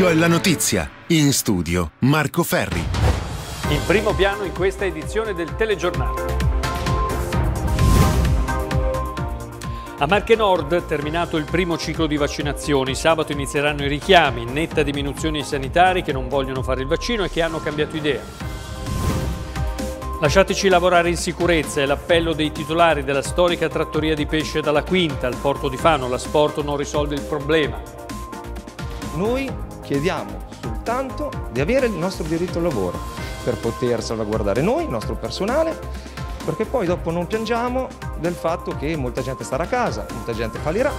Occhio alla notizia. In studio Marco Ferri. In primo piano in questa edizione del telegiornale. A Marche Nord, terminato il primo ciclo di vaccinazioni, sabato inizieranno i richiami, netta diminuzione ai sanitari che non vogliono fare il vaccino e che hanno cambiato idea. Lasciateci lavorare in sicurezza è l'appello dei titolari della storica trattoria di pesce dalla Quinta al porto di Fano. La sport non risolve il problema. Noi chiediamo soltanto di avere il nostro diritto al lavoro per poter salvaguardare noi, il nostro personale, perché poi dopo non piangiamo del fatto che molta gente starà a casa, molta gente fallirà.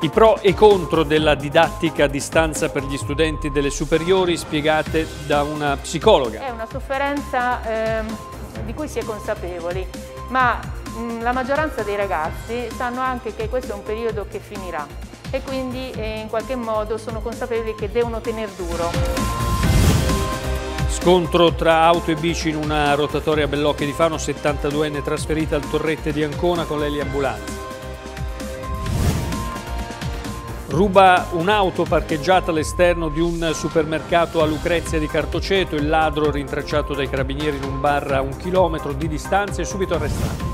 I pro e contro della didattica a distanza per gli studenti delle superiori spiegate da una psicologa. È una sofferenza ehm, di cui si è consapevoli, ma mh, la maggioranza dei ragazzi sanno anche che questo è un periodo che finirà e quindi eh, in qualche modo sono consapevoli che devono tenere duro. Scontro tra auto e bici in una rotatoria a Bellocche di Fano, 72enne trasferita al Torrette di Ancona con lei ambulanze. Ruba un'auto parcheggiata all'esterno di un supermercato a Lucrezia di Cartoceto, il ladro rintracciato dai carabinieri in un bar a un chilometro di distanza e subito arrestato.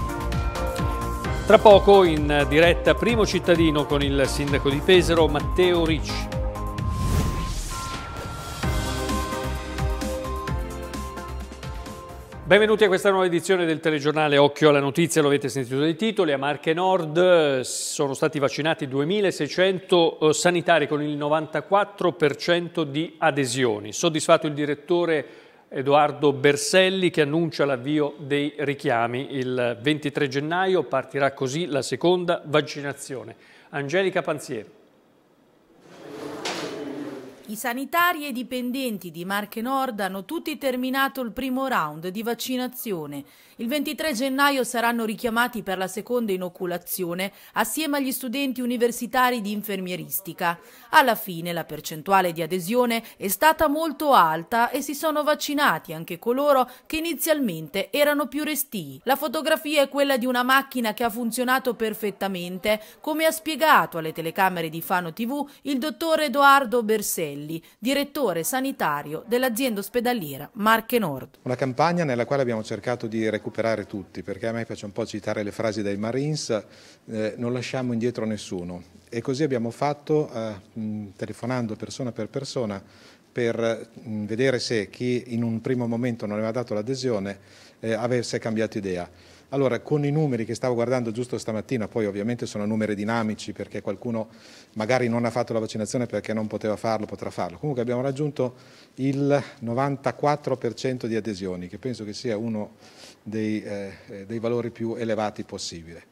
Tra poco in diretta Primo Cittadino con il sindaco di Pesaro Matteo Ricci. Benvenuti a questa nuova edizione del telegiornale Occhio alla notizia, lo avete sentito dai titoli, a Marche Nord sono stati vaccinati 2.600 eh, sanitari con il 94% di adesioni. Soddisfatto il direttore Edoardo Berselli che annuncia l'avvio dei richiami. Il 23 gennaio partirà così la seconda vaccinazione. Angelica Panzieri. I sanitari e i dipendenti di Marche Nord hanno tutti terminato il primo round di vaccinazione. Il 23 gennaio saranno richiamati per la seconda inoculazione assieme agli studenti universitari di infermieristica. Alla fine la percentuale di adesione è stata molto alta e si sono vaccinati anche coloro che inizialmente erano più restii. La fotografia è quella di una macchina che ha funzionato perfettamente, come ha spiegato alle telecamere di Fano TV il dottor Edoardo Berselli, direttore sanitario dell'azienda ospedaliera Marche Nord. Una campagna nella quale abbiamo cercato di recuperare tutti, perché a me piace un po' citare le frasi dei Marines, eh, non lasciamo indietro nessuno. E così abbiamo fatto, eh, mh, telefonando persona per persona, per mh, vedere se chi in un primo momento non aveva dato l'adesione eh, avesse cambiato idea. Allora, con i numeri che stavo guardando giusto stamattina, poi ovviamente sono numeri dinamici perché qualcuno magari non ha fatto la vaccinazione perché non poteva farlo, potrà farlo. Comunque abbiamo raggiunto il 94% di adesioni, che penso che sia uno dei, eh, eh, dei valori più elevati possibile.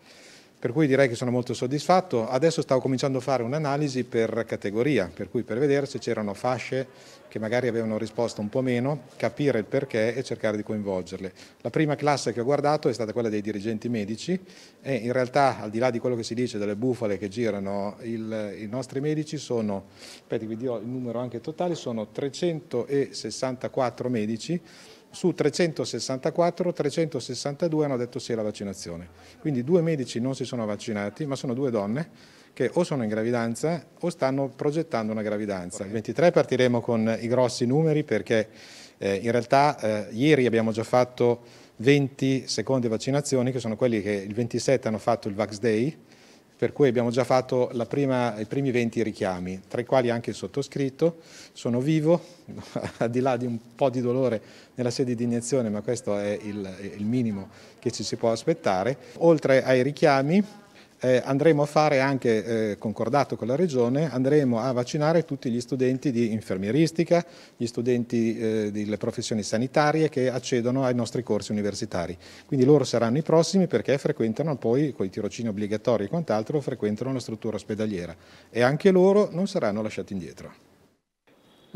Per cui direi che sono molto soddisfatto. Adesso stavo cominciando a fare un'analisi per categoria, per cui per vedere se c'erano fasce che magari avevano risposto un po' meno, capire il perché e cercare di coinvolgerle. La prima classe che ho guardato è stata quella dei dirigenti medici e in realtà al di là di quello che si dice delle bufale che girano, il, i nostri medici sono, aspetti vi dirò il numero anche totale, sono 364 medici su 364, 362 hanno detto sì alla vaccinazione. Quindi due medici non si sono vaccinati, ma sono due donne che o sono in gravidanza o stanno progettando una gravidanza. Il 23 partiremo con i grossi numeri perché eh, in realtà eh, ieri abbiamo già fatto 20 seconde vaccinazioni, che sono quelli che il 27 hanno fatto il Vax Day, per cui abbiamo già fatto prima, i primi 20 richiami, tra i quali anche il sottoscritto. Sono vivo, al di là di un po' di dolore nella sede di iniezione, ma questo è il, il minimo che ci si può aspettare. Oltre ai richiami, eh, andremo a fare anche, eh, concordato con la Regione, andremo a vaccinare tutti gli studenti di infermieristica, gli studenti eh, delle professioni sanitarie che accedono ai nostri corsi universitari. Quindi loro saranno i prossimi perché frequentano poi, con i tirocini obbligatori e quant'altro, frequentano la struttura ospedaliera e anche loro non saranno lasciati indietro.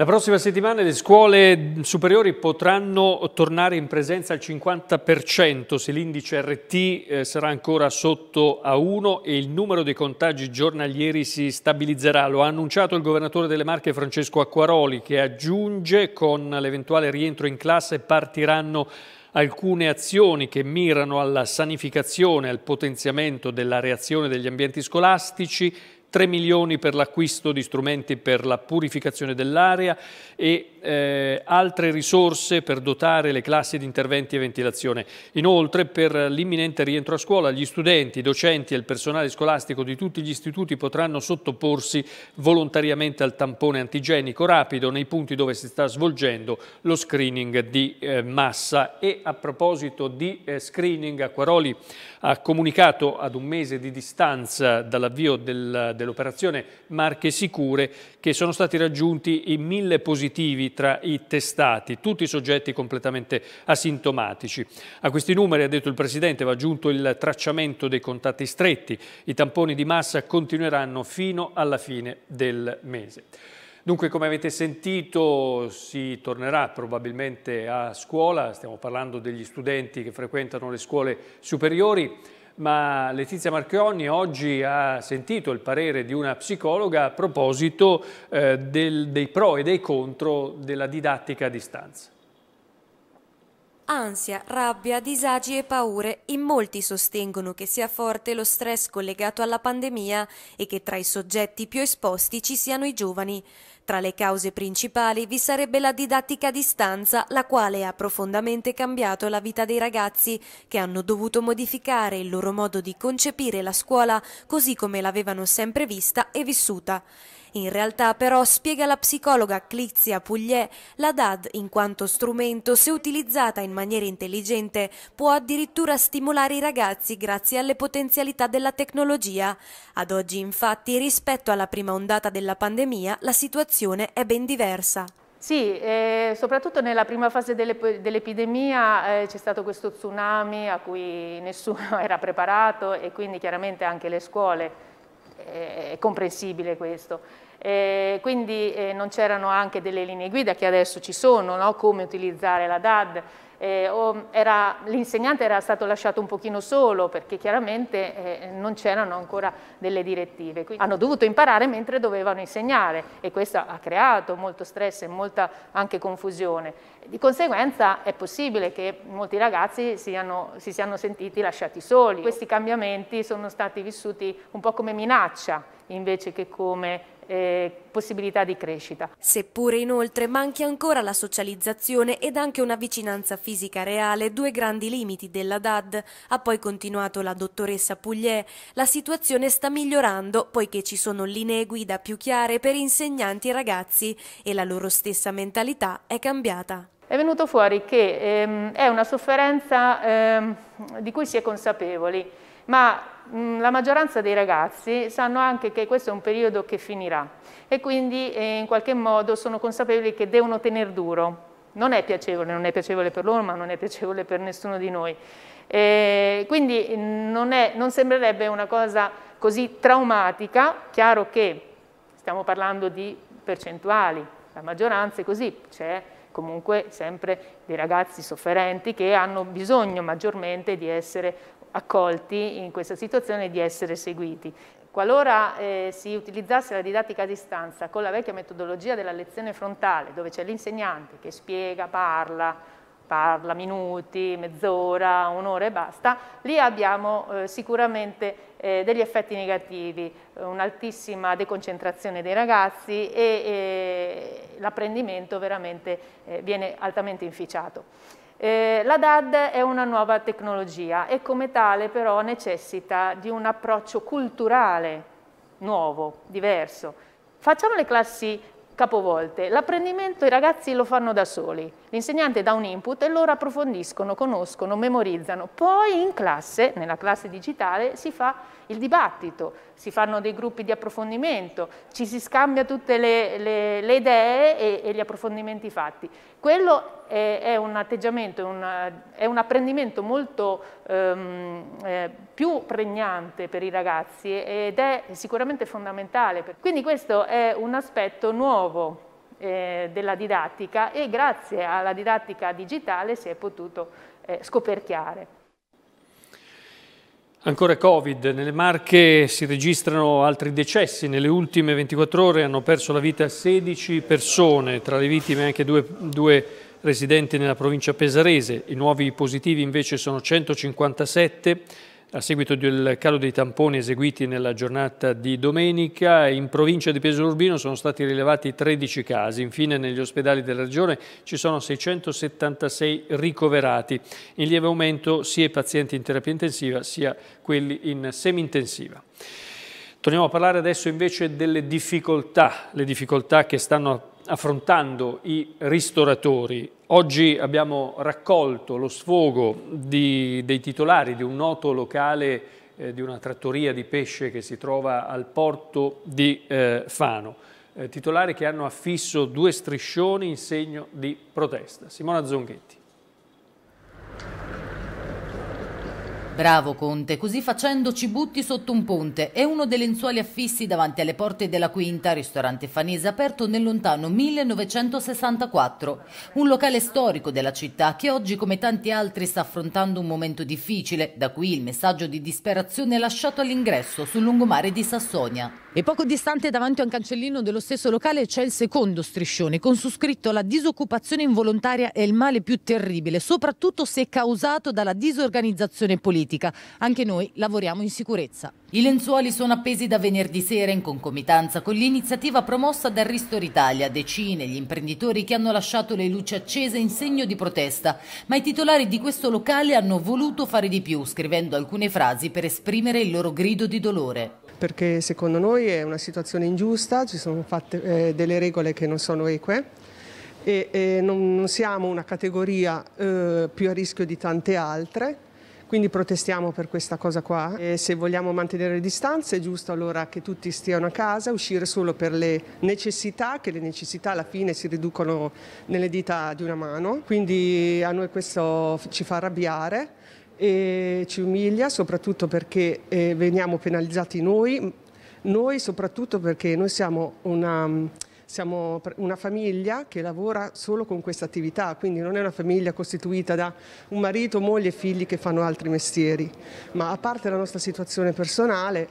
La prossima settimana le scuole superiori potranno tornare in presenza al 50% se l'indice RT eh, sarà ancora sotto a 1 e il numero dei contagi giornalieri si stabilizzerà. Lo ha annunciato il governatore delle Marche Francesco Acquaroli che aggiunge con l'eventuale rientro in classe partiranno alcune azioni che mirano alla sanificazione al potenziamento della reazione degli ambienti scolastici 3 milioni per l'acquisto di strumenti per la purificazione dell'aria e eh, altre risorse per dotare le classi di interventi e ventilazione. Inoltre, per l'imminente rientro a scuola, gli studenti, i docenti e il personale scolastico di tutti gli istituti potranno sottoporsi volontariamente al tampone antigenico rapido nei punti dove si sta svolgendo lo screening di eh, massa. E a proposito di eh, screening, Acquaroli ha comunicato ad un mese di distanza dall'avvio del, dell'operazione Marche Sicure che sono stati raggiunti i mille positivi tra i testati, tutti soggetti completamente asintomatici. A questi numeri, ha detto il Presidente, va aggiunto il tracciamento dei contatti stretti. I tamponi di massa continueranno fino alla fine del mese. Dunque, come avete sentito, si tornerà probabilmente a scuola, stiamo parlando degli studenti che frequentano le scuole superiori, ma Letizia Marchionni oggi ha sentito il parere di una psicologa a proposito eh, del, dei pro e dei contro della didattica a distanza. Ansia, rabbia, disagi e paure. In molti sostengono che sia forte lo stress collegato alla pandemia e che tra i soggetti più esposti ci siano i giovani. Tra le cause principali vi sarebbe la didattica a distanza, la quale ha profondamente cambiato la vita dei ragazzi, che hanno dovuto modificare il loro modo di concepire la scuola così come l'avevano sempre vista e vissuta. In realtà però, spiega la psicologa Clizia Pugliè, la DAD in quanto strumento, se utilizzata in maniera intelligente, può addirittura stimolare i ragazzi grazie alle potenzialità della tecnologia. Ad oggi infatti, rispetto alla prima ondata della pandemia, la situazione è ben diversa. Sì, eh, soprattutto nella prima fase dell'epidemia eh, c'è stato questo tsunami a cui nessuno era preparato e quindi chiaramente anche le scuole è comprensibile questo. Eh, quindi eh, non c'erano anche delle linee guida che adesso ci sono, no? come utilizzare la DAD, eh, l'insegnante era stato lasciato un pochino solo perché chiaramente eh, non c'erano ancora delle direttive, quindi hanno dovuto imparare mentre dovevano insegnare e questo ha creato molto stress e molta anche confusione. Di conseguenza è possibile che molti ragazzi siano, si siano sentiti lasciati soli. Questi cambiamenti sono stati vissuti un po' come minaccia invece che come eh, possibilità di crescita. Seppure inoltre manchi ancora la socializzazione ed anche una vicinanza fisica reale, due grandi limiti della DAD, ha poi continuato la dottoressa Pugliè, la situazione sta migliorando poiché ci sono linee guida più chiare per insegnanti e ragazzi e la loro stessa mentalità è cambiata. È venuto fuori che ehm, è una sofferenza ehm, di cui si è consapevoli, ma la maggioranza dei ragazzi sanno anche che questo è un periodo che finirà e quindi eh, in qualche modo sono consapevoli che devono tenere duro. Non è piacevole, non è piacevole per loro, ma non è piacevole per nessuno di noi. E quindi non, è, non sembrerebbe una cosa così traumatica, chiaro che stiamo parlando di percentuali, la maggioranza è così, c'è comunque sempre dei ragazzi sofferenti che hanno bisogno maggiormente di essere accolti in questa situazione e di essere seguiti. Qualora eh, si utilizzasse la didattica a distanza con la vecchia metodologia della lezione frontale, dove c'è l'insegnante che spiega, parla, parla minuti, mezz'ora, un'ora e basta, lì abbiamo eh, sicuramente eh, degli effetti negativi, un'altissima deconcentrazione dei ragazzi e eh, l'apprendimento veramente eh, viene altamente inficiato. Eh, la DAD è una nuova tecnologia e come tale però necessita di un approccio culturale nuovo, diverso. Facciamo le classi capovolte. L'apprendimento i ragazzi lo fanno da soli. L'insegnante dà un input e loro approfondiscono, conoscono, memorizzano. Poi in classe, nella classe digitale, si fa il dibattito, si fanno dei gruppi di approfondimento, ci si scambia tutte le, le, le idee e, e, gli approfondimenti fatti. Quello è, è un atteggiamento, una, è un apprendimento molto ehm, eh, più pregnante per i ragazzi ed è sicuramente fondamentale. Quindi questo è un aspetto nuovo eh, della didattica e grazie alla didattica digitale si è potuto eh, scoperchiare. Ancora Covid, nelle Marche si registrano altri decessi, nelle ultime 24 ore hanno perso la vita 16 persone, tra le vittime anche due, due residenti nella provincia pesarese, i nuovi positivi invece sono 157, a seguito del calo dei tamponi eseguiti nella giornata di domenica. In provincia di Pesaro Urbino sono stati rilevati 13 casi. Infine negli ospedali della regione ci sono 676 ricoverati. In lieve aumento sia i pazienti in terapia intensiva sia quelli in semi-intensiva. Torniamo a parlare adesso invece delle difficoltà, le difficoltà che stanno affrontando i ristoratori. Oggi abbiamo raccolto lo sfogo di, dei titolari di un noto locale eh, di una trattoria di pesce che si trova al porto di eh, Fano. Eh, titolari che hanno affisso due striscioni in segno di protesta. Simona Zonghetti. Bravo Conte, così facendo ci butti sotto un ponte. È uno dei lenzuoli affissi davanti alle porte della Quinta, ristorante fanese aperto nel lontano 1964. Un locale storico della città che oggi, come tanti altri, sta affrontando un momento difficile. Da qui il messaggio di disperazione lasciato all'ingresso sul lungomare di Sassonia. E poco distante davanti a un cancellino dello stesso locale c'è il secondo striscione con su scritto la disoccupazione involontaria è il male più terribile, soprattutto se causato dalla disorganizzazione politica. Anche noi lavoriamo in sicurezza. I lenzuoli sono appesi da venerdì sera in concomitanza con l'iniziativa promossa dal Ristor Italia, decine gli imprenditori che hanno lasciato le luci accese in segno di protesta, ma i titolari di questo locale hanno voluto fare di più, scrivendo alcune frasi per esprimere il loro grido di dolore. Perché secondo noi è una situazione ingiusta, ci sono fatte eh, delle regole che non sono eque e, e non, non, siamo una categoria eh, più a rischio di tante altre quindi protestiamo per questa cosa qua. E se vogliamo mantenere le distanze è giusto allora che tutti stiano a casa, uscire solo per le necessità, che le necessità alla fine si riducono nelle dita di una mano. Quindi a noi questo ci fa arrabbiare e ci umilia soprattutto perché eh, veniamo penalizzati noi, noi soprattutto perché noi siamo una siamo una famiglia che lavora solo con questa attività, quindi non è una famiglia costituita da un marito, moglie e figli che fanno altri mestieri, ma a parte la nostra situazione personale,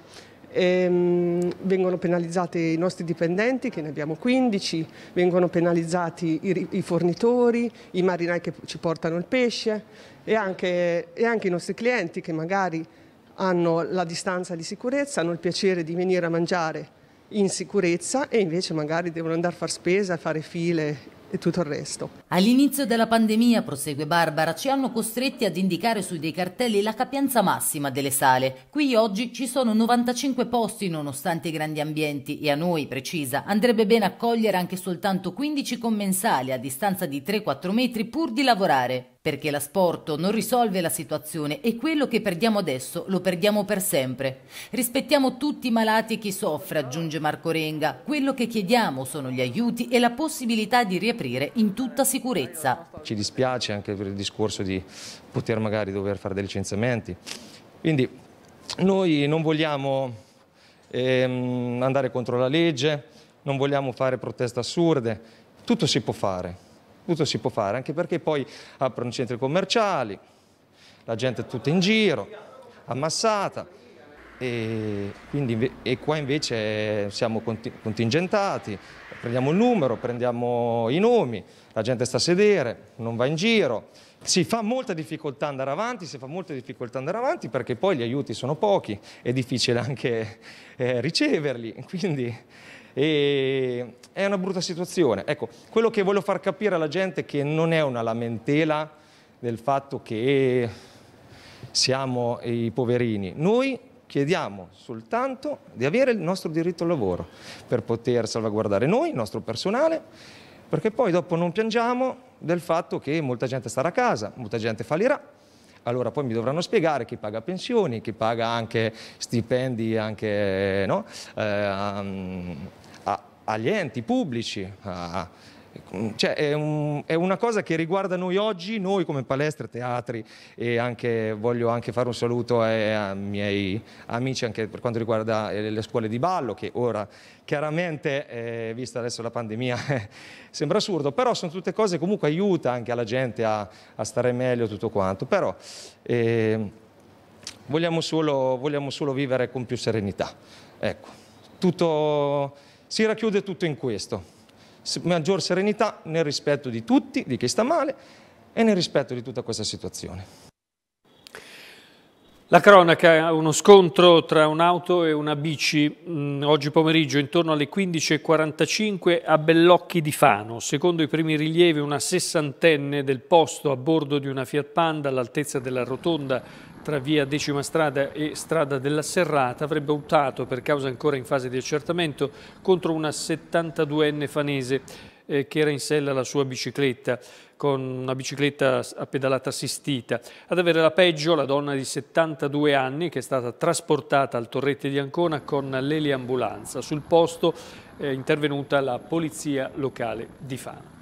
ehm, vengono penalizzati i nostri dipendenti, che ne abbiamo 15, vengono penalizzati i, i fornitori, i marinai che ci portano il pesce e anche, e anche i nostri clienti che magari hanno la distanza di sicurezza, hanno il piacere di venire a mangiare in sicurezza e invece magari devono andare a fare spesa, fare file e tutto il resto. All'inizio della pandemia, prosegue Barbara, ci hanno costretti ad indicare su dei cartelli la capienza massima delle sale. Qui oggi ci sono 95 posti nonostante i grandi ambienti e a noi, precisa, andrebbe bene accogliere anche soltanto 15 commensali a distanza di 3-4 metri pur di lavorare perché l'asporto non risolve la situazione e quello che perdiamo adesso lo perdiamo per sempre. Rispettiamo tutti i malati e chi soffre, aggiunge Marco Renga. Quello che chiediamo sono gli aiuti e la possibilità di riaprire in tutta sicurezza. Ci dispiace anche per il discorso di poter magari dover fare dei licenziamenti. Quindi noi non vogliamo ehm, andare contro la legge, non vogliamo fare proteste assurde, tutto si può fare tutto si può fare, anche perché poi aprono centri commerciali, la gente è tutta in giro, ammassata, e, quindi, e qua invece siamo contingentati, prendiamo il numero, prendiamo i nomi, la gente sta a sedere, non va in giro, si fa molta difficoltà andare avanti, si fa molta difficoltà andare avanti perché poi gli aiuti sono pochi, è difficile anche eh, riceverli, quindi e è una brutta situazione. Ecco, quello che voglio far capire alla gente è che non è una lamentela del fatto che siamo i poverini. Noi chiediamo soltanto di avere il nostro diritto al lavoro per poter salvaguardare noi, il nostro personale, perché poi dopo non piangiamo del fatto che molta gente starà a casa, molta gente fallirà, allora poi mi dovranno spiegare chi paga pensioni, chi paga anche stipendi anche, no? eh, a, agli enti pubblici. A, cioè è, un, è, una cosa che riguarda noi oggi, noi come palestre, teatri e anche, voglio anche fare un saluto ai, ai miei amici anche per quanto riguarda eh, le scuole di ballo che ora chiaramente, eh, vista adesso la pandemia, sembra assurdo, però sono tutte cose che comunque aiuta anche alla gente a, a stare meglio tutto quanto, però eh, vogliamo, solo, vogliamo solo vivere con più serenità. Ecco, tutto, si racchiude tutto in questo maggior serenità nel rispetto di tutti, di chi sta male e nel rispetto di tutta questa situazione. La cronaca, uno scontro tra un'auto e una bici mm, oggi pomeriggio intorno alle 15.45 a Bellocchi di Fano. Secondo i primi rilievi una sessantenne del posto a bordo di una Fiat Panda all'altezza della rotonda tra via Decima Strada e Strada della Serrata avrebbe optato per causa ancora in fase di accertamento contro una 72enne fanese eh, che era in sella alla sua bicicletta con una bicicletta a pedalata assistita. Ad avere la peggio la donna di 72 anni che è stata trasportata al Torrette di Ancona con l'eliambulanza. Sul posto è intervenuta la polizia locale di Fano.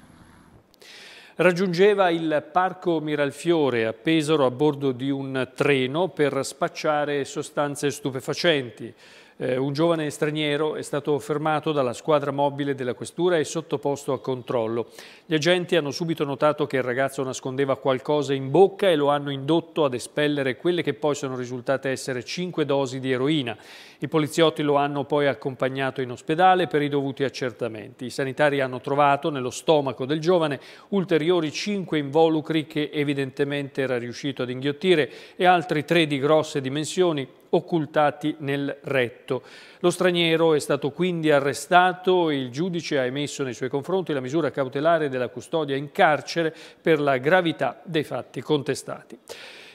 Raggiungeva il Parco Miralfiore a Pesaro a bordo di un treno per spacciare sostanze stupefacenti. Eh, un giovane straniero è stato fermato dalla squadra mobile della questura e sottoposto a controllo. Gli agenti hanno subito notato che il ragazzo nascondeva qualcosa in bocca e lo hanno indotto ad espellere quelle che poi sono risultate essere cinque dosi di eroina. I poliziotti lo hanno poi accompagnato in ospedale per i dovuti accertamenti. I sanitari hanno trovato nello stomaco del giovane ulteriori cinque involucri che evidentemente era riuscito ad inghiottire e altri tre di grosse dimensioni occultati nel retto. Lo straniero è stato quindi arrestato e il giudice ha emesso nei suoi confronti la misura cautelare della custodia in carcere per la gravità dei fatti contestati.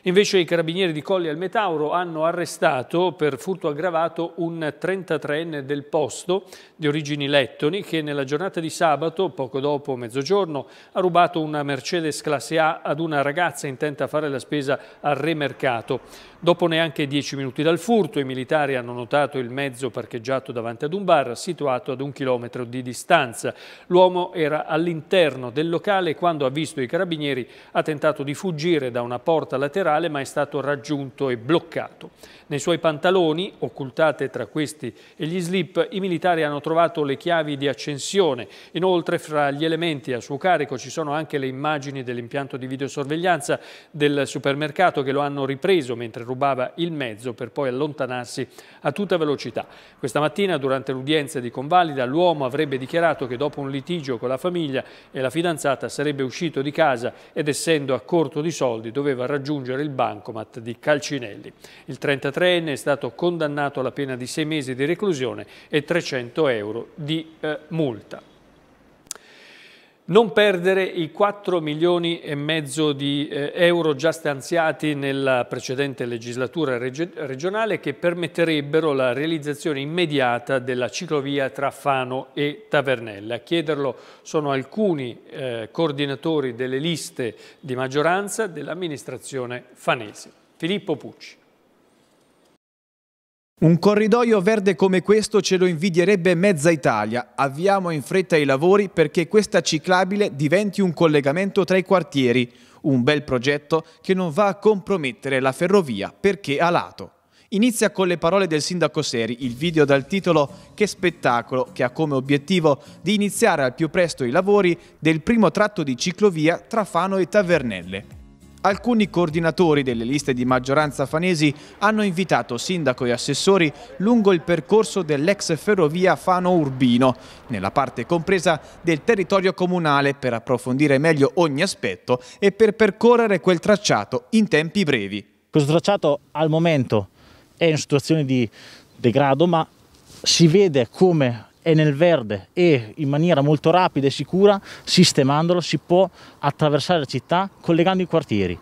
Invece i carabinieri di Colli al Metauro hanno arrestato per furto aggravato un 33enne del posto di origini lettoni che nella giornata di sabato, poco dopo mezzogiorno, ha rubato una Mercedes classe A ad una ragazza intenta a fare la spesa al remercato. Dopo neanche dieci minuti dal furto, i militari hanno notato il mezzo parcheggiato davanti ad un bar situato ad un chilometro di distanza. L'uomo era all'interno del locale e quando ha visto i carabinieri ha tentato di fuggire da una porta laterale ma è stato raggiunto e bloccato. Nei suoi pantaloni, occultate tra questi e gli slip, i militari hanno trovato le chiavi di accensione. Inoltre, fra gli elementi a suo carico ci sono anche le immagini dell'impianto di videosorveglianza del supermercato che lo hanno ripreso mentre rubava il mezzo per poi allontanarsi a tutta velocità. Questa mattina, durante l'udienza di convalida, l'uomo avrebbe dichiarato che dopo un litigio con la famiglia e la fidanzata sarebbe uscito di casa ed essendo a corto di soldi doveva raggiungere il bancomat di Calcinelli. Il 33 33enne è stato condannato alla pena di sei mesi di reclusione e 300 euro di eh, multa. Non perdere i 4 milioni e mezzo di eh, euro già stanziati nella precedente legislatura regionale che permetterebbero la realizzazione immediata della ciclovia tra Fano e Tavernella. A chiederlo sono alcuni eh, coordinatori delle liste di maggioranza dell'amministrazione fanese. Filippo Pucci. Un corridoio verde come questo ce lo invidierebbe mezza Italia. Avviamo in fretta i lavori perché questa ciclabile diventi un collegamento tra i quartieri. Un bel progetto che non va a compromettere la ferrovia perché a lato. Inizia con le parole del sindaco Seri, il video dal titolo Che spettacolo, che ha come obiettivo di iniziare al più presto i lavori del primo tratto di ciclovia tra Fano e Tavernelle. Alcuni coordinatori delle liste di maggioranza fanesi hanno invitato sindaco e assessori lungo il percorso dell'ex ferrovia Fano-Urbino, nella parte compresa del territorio comunale per approfondire meglio ogni aspetto e per percorrere quel tracciato in tempi brevi. Questo tracciato al momento è in situazione di degrado, ma si vede come è nel verde e in maniera molto rapida e sicura, sistemandolo, si può attraversare la città collegando i quartieri.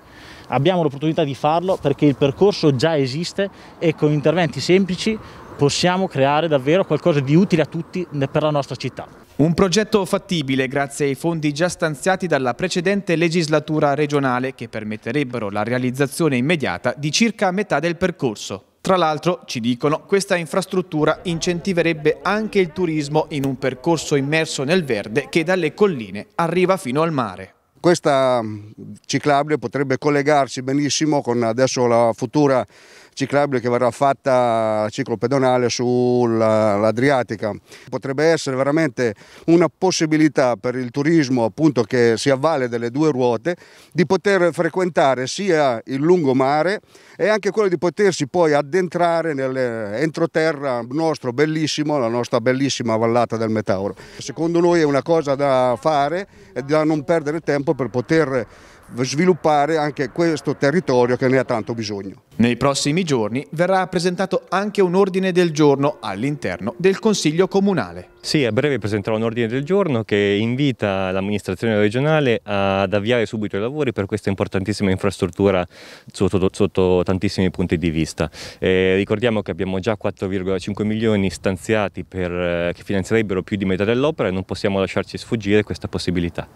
Abbiamo l'opportunità di farlo perché il percorso già esiste e con interventi semplici possiamo creare davvero qualcosa di utile a tutti per la nostra città. Un progetto fattibile grazie ai fondi già stanziati dalla precedente legislatura regionale che permetterebbero la realizzazione immediata di circa metà del percorso. Tra l'altro, ci dicono, questa infrastruttura incentiverebbe anche il turismo in un percorso immerso nel verde che dalle colline arriva fino al mare. Questa ciclabile potrebbe collegarsi benissimo con adesso la futura ciclabile che verrà fatta ciclo pedonale sull'Adriatica. Potrebbe essere veramente una possibilità per il turismo appunto che si avvale delle due ruote di poter frequentare sia il lungomare e anche quello di potersi poi addentrare nell'entroterra nostro bellissimo, la nostra bellissima vallata del Metauro. Secondo noi è una cosa da fare e da non perdere tempo per poter sviluppare anche questo territorio che ne ha tanto bisogno. Nei prossimi giorni verrà presentato anche un ordine del giorno all'interno del Consiglio Comunale. Sì, a breve presenterò un ordine del giorno che invita l'amministrazione regionale ad avviare subito i lavori per questa importantissima infrastruttura sotto, sotto tantissimi punti di vista. Eh, ricordiamo che abbiamo già 4,5 milioni stanziati per, eh, che finanzierebbero più di metà dell'opera e non possiamo lasciarci sfuggire questa possibilità.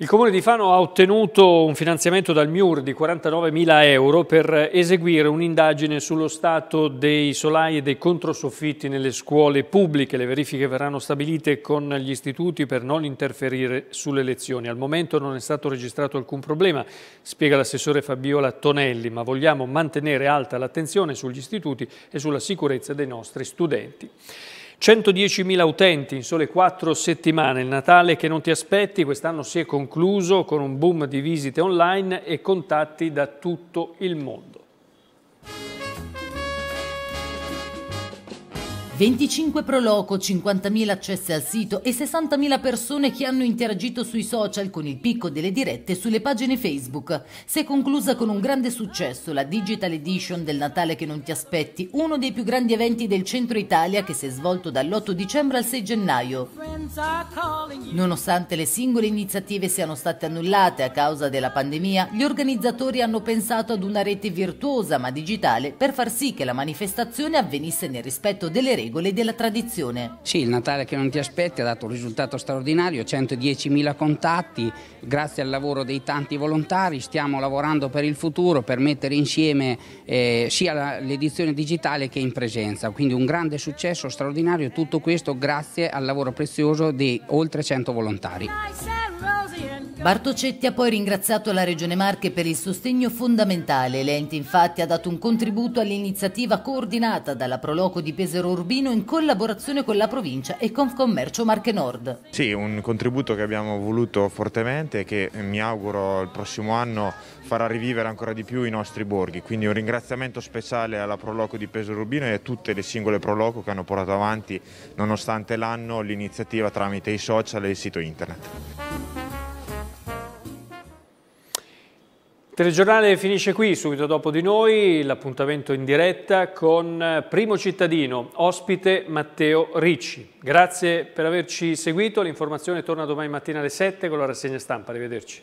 Il Comune di Fano ha ottenuto un finanziamento dal MIUR di 49.000 euro per eseguire un'indagine sullo stato dei solai e dei controsoffitti nelle scuole pubbliche. Le verifiche verranno stabilite con gli istituti per non interferire sulle lezioni. Al momento non è stato registrato alcun problema, spiega l'assessore Fabiola Tonelli, ma vogliamo mantenere alta l'attenzione sugli istituti e sulla sicurezza dei nostri studenti. 110.000 utenti in sole quattro settimane, il Natale che non ti aspetti quest'anno si è concluso con un boom di visite online e contatti da tutto il mondo. 25 proloco, 50.000 accessi al sito e 60.000 persone che hanno interagito sui social con il picco delle dirette sulle pagine Facebook. Si è conclusa con un grande successo la Digital Edition del Natale che non ti aspetti, uno dei più grandi eventi del centro Italia che si è svolto dall'8 dicembre al 6 gennaio. Nonostante le singole iniziative siano state annullate a causa della pandemia, gli organizzatori hanno pensato ad una rete virtuosa ma digitale per far sì che la manifestazione avvenisse nel rispetto delle regole regole della tradizione. Sì, il Natale che non ti aspetti ha dato un risultato straordinario, 110.000 contatti, grazie al lavoro dei tanti volontari stiamo lavorando per il futuro per mettere insieme eh, sia l'edizione digitale che in presenza, quindi un grande successo straordinario, tutto questo grazie al lavoro prezioso di oltre 100 volontari. Bartocetti ha poi ringraziato la Regione Marche per il sostegno fondamentale. L'ente infatti ha dato un contributo all'iniziativa coordinata dalla Proloco di Pesaro Urbino in collaborazione con la provincia e Confcommercio Marche Nord. Sì, un contributo che abbiamo voluto fortemente e che mi auguro il prossimo anno farà rivivere ancora di più i nostri borghi. Quindi un ringraziamento speciale alla Proloco di Pesaro Urbino e a tutte le singole Proloco che hanno portato avanti nonostante l'anno l'iniziativa tramite i social e il sito internet. Telegiornale finisce qui, subito dopo di noi l'appuntamento in diretta con Primo Cittadino, ospite Matteo Ricci. Grazie per averci seguito, l'informazione torna domani mattina alle 7 con la rassegna stampa, arrivederci.